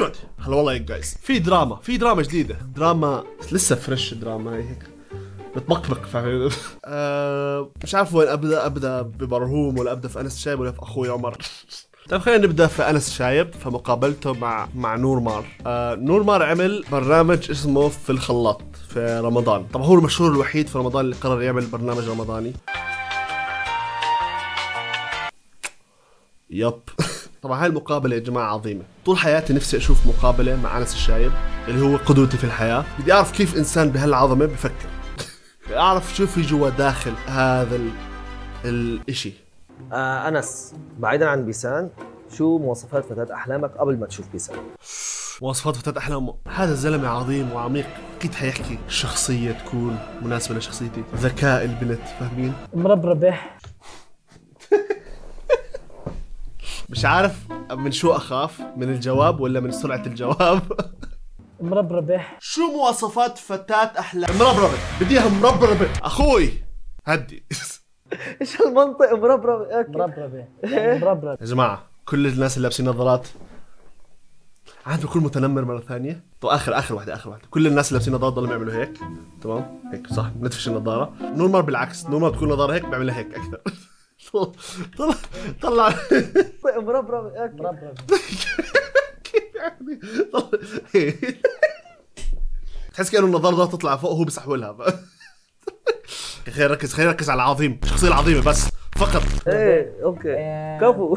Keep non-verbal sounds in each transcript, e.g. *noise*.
اجود هلا والله يا جايز في دراما في دراما جديدة. دراما لسه فريش دراما هي هيك. بتبقبق فاهم *laughs* آه مش عارف وين أبدأ أبدأ ببرهوم ولا أبدأ في أنس شايب ولا في أخوي عمر. *laughs* طيب خلينا نبدأ في أنس شايب في مقابلته مع مع نور مار آه نور مار عمل برنامج اسمه في الخلاط في رمضان. طبعا هو المشهور الوحيد في رمضان اللي قرر يعمل برنامج رمضاني. يب. *laughs* طبعا هاي المقابلة يا جماعة عظيمة. طول حياتي نفسي أشوف مقابلة مع أنس الشايب اللي هو قدوتي في الحياة. بدي أعرف كيف إنسان بهالعظمة بفكر. بدي *laughs* أعرف شو في جوا داخل هذا ال... الإشي. آه أنس بعيدا عن بيسان شو مواصفات فتاة أحلامك قبل ما تشوف بيسان؟ مواصفات فتاة أحلامه هذا الزلمة عظيم وعميق. أكيد حيحكي شخصية تكون مناسبة لشخصيتي. ذكاء البنت فاهمين؟ مربربة مش عارف من شو أخاف من الجواب ولا من سرعة الجواب؟ *laughs* مربربة. شو مواصفات فتاة أحلام مربربة. بدي اياها مربربة. أخوي هدي. *laughs* إيش هالمنطق؟ مربرب مربربة. يعني *laughs* مربربة. يا جماعة كل الناس اللي لابسين نظارات عاد بكون متنمر مرة ثانية. طب آخر آخر واحدة آخر واحدة. كل الناس اللي لابسين نظارات ضلوا يعملوا هيك. تمام؟ هيك صح. ندفش النظارة. normal بالعكس normal بتكون نظارة هيك بيعملها هيك أكثر. طلع طلع مربرب مربربة كيف يعني تحس كأنه النظارة ده تطلع فوق وهو بيسحولها خلينا نركز خلينا نركز على العظيم. الشخصية العظيمة بس. فقط. إيه أوكي. آه، كفو.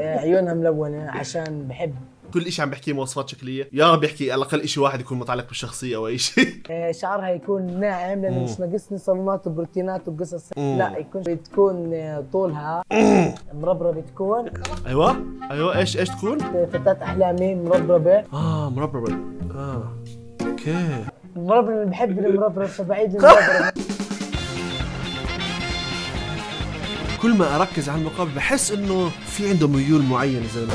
آه، عيونها ملونة عشان بحب كل شيء عم بحكيه مواصفات شكلية. يا رب يحكي على الأقل شيء واحد يكون متعلق بالشخصية أو أي شيء. *laughs* آه، شعرها يكون ناعم لأنه مش ناقصني صالونات وبروتينات وقصص. لا يكون تكون آه، طولها مربربة تكون أيوه أيوه إيش إيش تكون؟ فتاة أحلامي مربربة. آه مربربة. آه أوكي. المربربة اللي بحب المربربة فبعيد المربربة. كل ما أركز على المقابل بحس إنه في عنده ميول معينة زي ما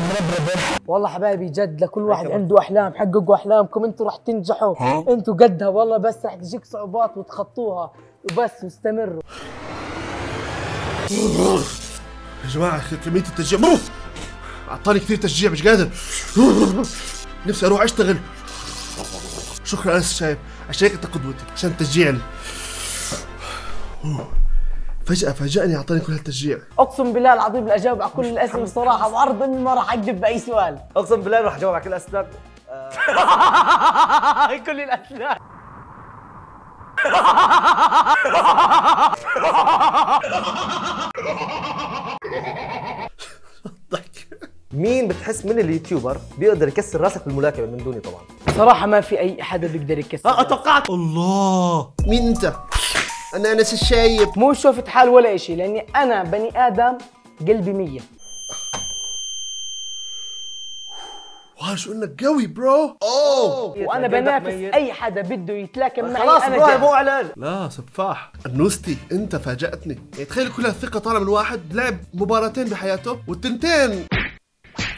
والله حبايبي جد لكل واحد عنده أحلام حققوا أحلامكم. أنتوا رح تنجحوا. أنتوا قدها والله بس رح تجيك صعوبات وتخطوها. وبس واستمروا. يا جماعة كمية التشجيع. أعطاني كثير تشجيع مش قادر. نفسي أروح أشتغل. شكرا انس شايب. عشان هيك أنت قدوتي عشان التشجيع ال- فجأة فاجأني أعطاني كل هالتشجيع. أقسم بالله العظيم لا اجاوب على كل الأسئلة بصراحة وعرض إني ما راح اكذب بأي سؤال. أقسم بالله راح أجاوب على كل الأسئلة. *laughs* كل الأسئلة. *laughs* ضحك. مين بتحس من اليوتيوبر بيقدر يكسر راسك بالملاكمة؟ من دوني طبعا. صراحة ما في أي حدا بيقدر يكسر توقعت الله. مين أنت؟ أنا أنس الشايب. مو شفت حال ولا شيء لأني أنا بني آدم قلبي مية. wow شو إنك قوي bro؟ أوه. وأنا بنافس أي حدا بده يتلاكم معي خلاص أنا pro. مو إعلان. لا سفاح. النوستي أنت فاجأتني. يعني تخيل كل هالثقة طالعة من واحد لعب مباراتين بحياته والتنتين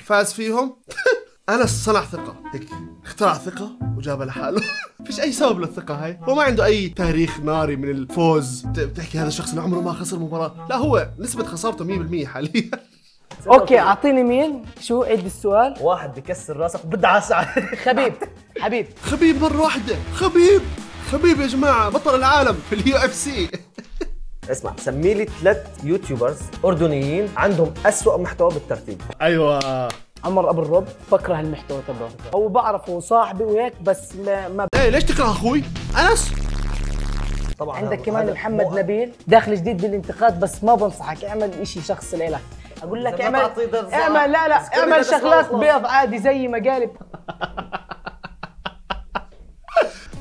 فاز فيهم. *laughs* انس صنع ثقة. هيك اخترع ثقة وجابها لحاله. *laughs* فيش أي سبب للثقة هاي. هو ما عنده أي تاريخ ناري من الفوز. بتحكي هذا الشخص اللي عمره ما خسر مباراة. لا هو نسبة خسارته 100% حاليا. *laughs* okay أعطيني مين؟ شو عيد السؤال؟ واحد بكسر راسك بدعس *laughs* خبيب. حبيب. خبيب مرة واحدة. خبيب. خبيب يا جماعة بطل العالم في ال UFC. اسمع سمي لي ثلاث YouTubers أردنيين عندهم أسوأ محتوى بالترتيب. أيوه. عمر أبو الرب بكره المحتوى تبعه هو بعرفه صاحبي وهيك بس ما, ما إيه ليش تكره أخوي؟ أنس طبعا عندك كمان محمد مو- نبيل داخل جديد بالانتقاد بس ما بنصحك اعمل إشي شخصي لإلك أقول لك ما اعمل اعمل لا لا اعمل شغلات. بيض عادي زي مقالب *laughs*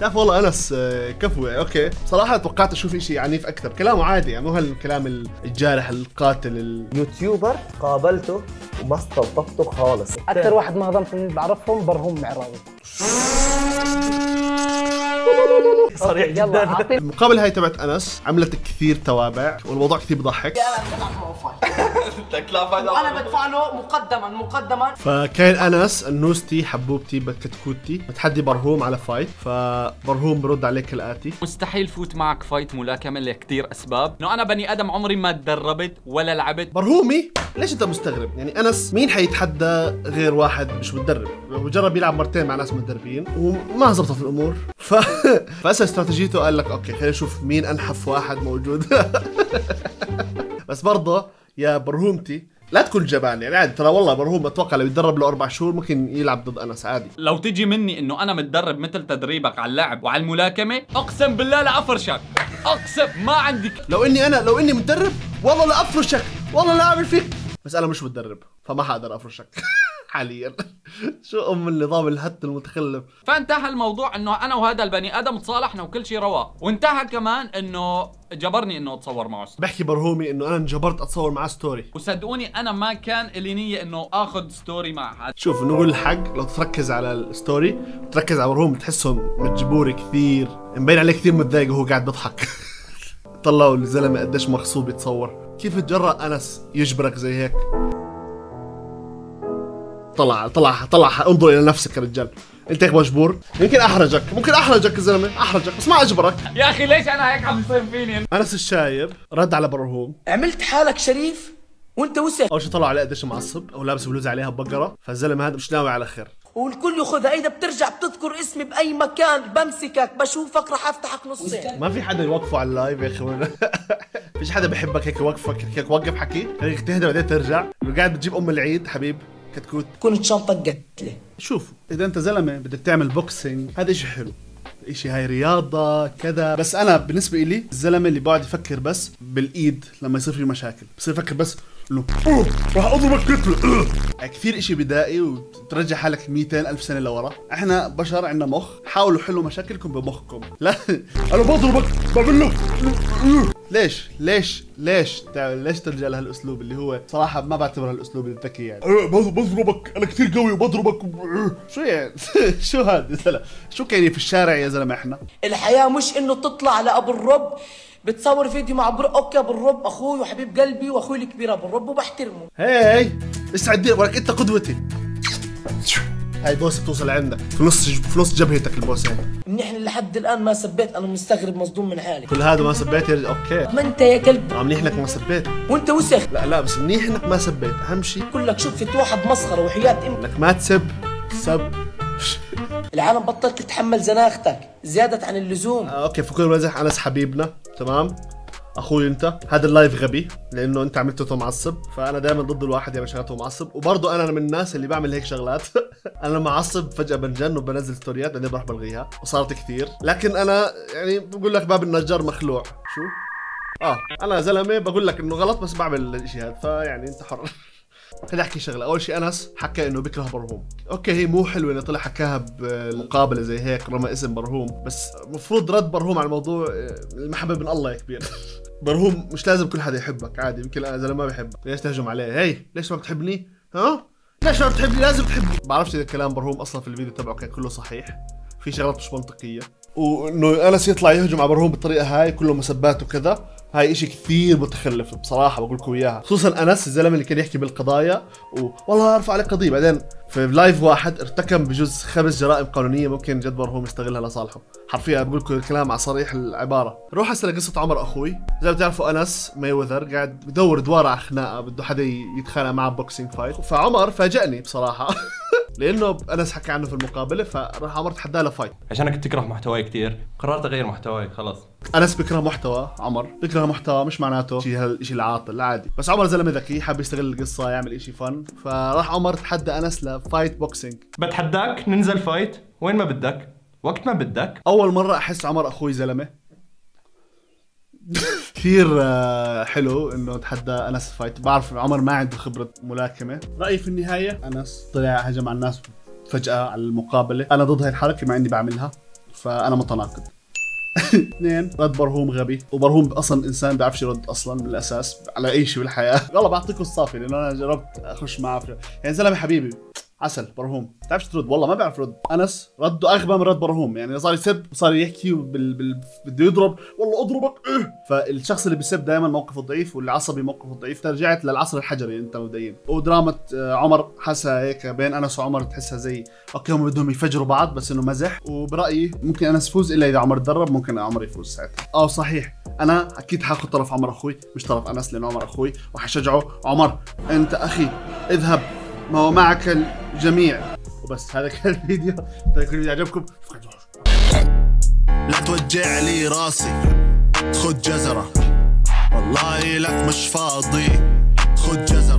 تعرف والله أنس آه، كفو يعني okay. صراحة توقعت أشوف شيء عنيف أكثر. كلامه عادي يعني مو هالكلام الجارح القاتل ال... YouTuber قابلته وما استلطفته خالص. أكثر واحد ما هضمت إني بعرفهم برهم معراوي *laughs* *laughs* صريح جدا. المقابله هاي تبعت أنس عملت كثير توابع والموضوع كثير بضحك. وأنا بدفع له مقدما مقدما. فكان أنس النوستي حبوبتي بكتكوتي بتحدي برهوم على fight فبرهوم برد عليه كالاتي مستحيل فوت معك fight ملاكمة لكثير أسباب. إنه أنا بني آدم عمري ما تدربت ولا لعبت. برهومي؟ ليش أنت مستغرب؟ يعني أنس مين حيتحدى غير واحد مش متدرب؟ هو جرب يلعب مرتين مع ناس متدربين وما زبطت الأمور. ف... *laughs* فاسا استراتيجيته قال لك أوكي خلينا نشوف مين أنحف واحد موجود. *laughs* بس برضه يا برهومتي لا تكون جبان يعني عادي ترى والله برهوم أتوقع لو يتدرب له أربع شهور ممكن يلعب ضد أنس عادي. لو تجي مني إنه أنا متدرب مثل تدريبك على اللعب وعلى الملاكمة أقسم بالله لا أفرشك. أقسم ما عندك. لو إني أنا لو إني متدرب والله لا أفرشك والله لا أعمل فيك. بس أنا مش متدرب فما حقدر أفرشك. *laughs* حاليا. *laughs* شو أم النظام الهطل المتخلف؟ فانتهى الموضوع إنه أنا وهذا البني آدم تصالحنا وكل شيء رواق وانتهى كمان إنه جبرني إنه أتصور معه. بحكي برهومي إنه أنا انجبرت أتصور معاه story وصدقوني أنا ما كان لي نية إنه آخذ story مع حد شوف نقول الحق لو تركز على ال story تركز على برهوم تحسهم مجبوري كثير. مبين عليه كثير متضايق وهو قاعد بيضحك *laughs* طلعوا الزلمة قديش مغصوب يتصور. كيف تجرأ أنس يجبرك زي هيك؟ طلع طلع طلع. انظر إلى نفسك يا رجال. أنت هيك مجبور؟ يمكن أحرجك ممكن أحرجك يا زلمة. أحرجك. بس ما أجبرك. يا أخي ليش أنا هيك عم يصير فيني؟ انس الشايب. رد على برهوم. عملت حالك شريف؟ وأنت وسخ أول شيء طلع عليه قديش معصب أو لابس بلوزة عليها بقره فالزلمة هذا مش ناوي على خير. والكل ياخذها. إذا بترجع بتذكر اسمي بأي مكان بمسكك بشوفك راح أفتحك نصين. ما في حدا يوقفه على ال live يا أخي. فيش حدا بحبك هيك يوقفك هيك وقف حكي. هيك تهدى بعدين ترجع. قاعد بتجيب أم العيد حبيب. كتكوت كنت شنطة قتلة. شوف إذا أنت زلمة بدك تعمل boxing هذا إشي حلو. إشي هاي رياضة كذا. بس أنا بالنسبة لي الزلمة اللي بقعد يفكر بس بالإيد لما يصير في مشاكل. بصير يفكر بس إنه "أوه، *laughs* راح أضربك كتلة أوه". *laughs* كثير إشي بدائي وترجع حالك 200 ألف سنة لورا. إحنا بشر عندنا مخ حاولوا حلوا مشاكلكم بمخكم. لا *laughs* أنا بضربك بعمل لك ليش؟ ليش؟ ليش ليش تلجأ لهالاسلوب اللي هو صراحة ما بعتبر هالاسلوب الذكي يعني؟ أه، بض- بضربك. أنا كثير قوي وبضربك شو يعني *laughs* شو هذا؟ يا زلمه شو كاين في الشارع يا زلمة إحنا؟ الحياة مش إنه تطلع لأبو الرب. بتصور فيديو مع بر... أوكي أبو الرب أخوي وحبيب قلبي وأخوي الكبير أبو الرب وبحترمه. هي استعد ولك أنت قدوتي. هاي بوسه توصل عندك في نص في نص جبهتك البوسه هاي. منيح إني لحد الآن ما سبيت أنا مستغرب مصدوم من حالي. كل هذا ما سبيت يرجع أوكي. ما أنت يا كلب؟ عم منيح انك ما سبيت. وأنت وسخ. لا لا بس منيح انك ما سبيت. أهم شيء كلك شفت واحد مسخرة وحياة أمك انك ما تسب. سب. العالم بطلت تتحمل زناختك زيادة عن اللزوم. آه، أوكي فكل مزح أنس حبيبنا. تمام؟ أخوي أنت. هذا ال live غبي لأنه أنت عملته معصب فأنا دائما ضد الواحد يعمل شغلاته معصب وبرضه أنا من الناس اللي بعمل هيك شغلات. *laughs* أنا معصب فجأة بنجن وبنزل ستوريات بعدين بروح بلغيها. وصارت كثير لكن أنا يعني بقول لك باب النجار مخلوع. شو؟ آه أنا زلمة بقول لك إنه غلط بس بعمل الشيء هذا. فيعني أنت حر. *laughs* خليني أحكي شغلة. أول شيء أنس حكى إنه بيكره برهوم أوكي هي مو حلوة إنه طلع حكاها بمقابلة زي هيك رمى اسم برهوم بس المفروض رد برهوم على الموضوع آه، المحبة من الله يا كبير. *laughs* برهوم مش لازم كل حدا يحبك عادي يمكن أنا زلمة ما بحبك. ليش تهجم عليه؟ هي ليش ما بتحبني؟ ها؟ ليش ما بتحبني؟ لازم تحبني. بعرفش إذا كلام برهوم أصلا في الفيديو تبعه كان كله صحيح. في شغلات مش منطقية. وإنه أنس يطلع يهجم على برهوم بالطريقة هاي كله مسبات وكذا. هاي إشي كثير متخلف بصراحة بقول لكم إياها. خصوصا أنس الزلمة اللي كان يحكي بالقضايا و... والله أرفع عليك قضية بعدين. في live واحد ارتكب بجوز خمس جرائم قانونية ممكن جد برهوم يستغلها لصالحه. حرفيا بقول لكم الكلام على صريح العبارة. روح هسه لقصه عمر أخوي. زي ما بتعرفوا أنس مايوذر قاعد بدور دوار على خناقة بده حدا يتخانق معه boxing fight فعمر فاجأني بصراحة. *laughs* لأنه انس حكى عنه في المقابلة فراح عمر تحداه ل fight. عشانك تكره محتواي كثير قررت أغير محتواي خلاص. انس بكره محتوى عمر. بكره محتوى مش معناته شيء هالشيء العاطل عادي. بس عمر زلمة ذكي حاب يستغل القصة يعمل إشي fun فراح عمر تحدى أنس ل fight boxing بتحداك؟ ننزل fight وين ما بدك. وقت ما بدك. أول مرة أحس عمر أخوي زلمة. كثير آه، حلو إنه تحدى أنس فايت. بعرف عمر ما عنده خبرة ملاكمة. رأيي في النهاية أنس طلع هجم على الناس فجأة على المقابلة. أنا ضد هاي الحركة مع إني بعملها فأنا متناقض. *laughs* اثنين رد برهوم غبي. وبرهوم أصلا إنسان بيعرفش يرد أصلا من الاساس على أي شيء بالحياة. *laughs* والله بعطيكم الصافي لأنه أنا جربت أخش معه. يعني زلمه حبيبي. عسل برهوم. بتعرفش ترد والله ما بيعرف يرد أنس رده أغبى من رد برهوم. يعني صار يسب صار يحكي بال... بده يضرب. والله أضربك إيه. فالشخص اللي بيسب دائما موقفه ضعيف واللي عصبي موقفه ضعيف. رجعت للعصر الحجري أنت مبدئيا ودراما آه، عمر حاسها هيك بين أنس وعمر تحسها زي أوكي هم بدهم يفجروا بعض بس إنه مزح. وبرأيي ممكن أنس يفوز إلا إذا عمر تدرب ممكن عمر يفوز ساعتها. آه صحيح أنا أكيد حاخذ طرف عمر أخوي مش طرف أنس لأنه عمر أخوي. وحشجعه عمر أنت أخي اذهب. ما هو معك الجميع. وبس هذا كان الفيديو. اتمنى الفيديو عجبكم لا توجع لي راسي خد جزرة. والله لك مش فاضي خد جزرة.